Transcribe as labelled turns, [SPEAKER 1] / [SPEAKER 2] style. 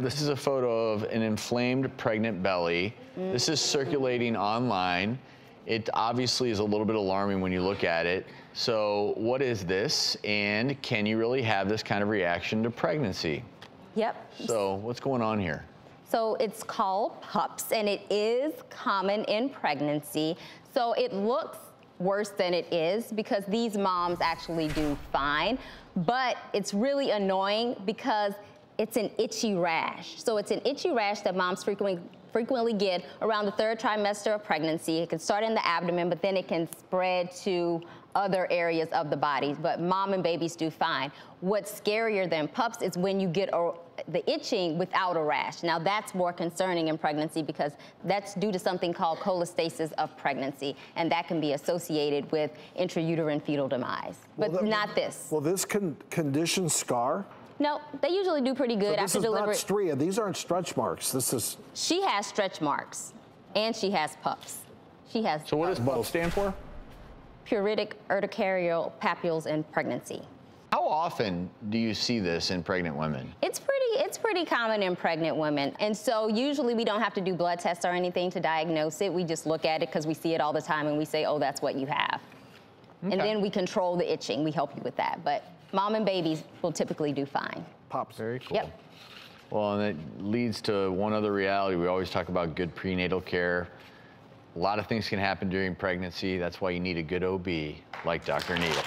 [SPEAKER 1] This is a photo of an inflamed pregnant belly. This is circulating online. It obviously is a little bit alarming when you look at it. So, what is this? And can you really have this kind of reaction to pregnancy?
[SPEAKER 2] Yep.
[SPEAKER 1] So, what's going on here?
[SPEAKER 2] So it's called PUPPP, and it is common in pregnancy. So it looks worse than it is because these moms actually do fine, but it's really annoying because it's an itchy rash. So it's an itchy rash that moms frequently frequently get around the third trimester of pregnancy. It can start in the abdomen, but then it can spread to other areas of the body. But mom and babies do fine. What's scarier than PUPPP is when you get a, the itching without a rash. Now that's more concerning in pregnancy because that's due to something called cholestasis of pregnancy, and that can be associated with intrauterine fetal demise. But
[SPEAKER 3] Well, that-
[SPEAKER 2] not this.
[SPEAKER 3] Well, this con- condition scar?
[SPEAKER 2] No, they usually do pretty good
[SPEAKER 3] So this
[SPEAKER 2] after
[SPEAKER 3] is
[SPEAKER 2] delivery.
[SPEAKER 3] not stria. These aren't stretch marks. This is
[SPEAKER 2] She has stretch marks, and she has PUPPP. She has
[SPEAKER 1] So, what does PUPPP stand for?
[SPEAKER 2] Pruritic urticarial papules in pregnancy.
[SPEAKER 1] How often do you see this in pregnant women?
[SPEAKER 2] It's pretty, it's pretty common in pregnant women. And so usually we don't have to do blood tests or anything to diagnose it. We just look at it because we see it all the time and we say, oh, that's what you have. And then we control the itching. We help you with that. But mom and babies will typically do fine.
[SPEAKER 3] pops.
[SPEAKER 1] Very cool.
[SPEAKER 2] Yep.
[SPEAKER 1] Well, and it leads to one other reality. We always talk about good prenatal care. A lot of things can happen during pregnancy. That's why you need a good OB like Dr. Nita.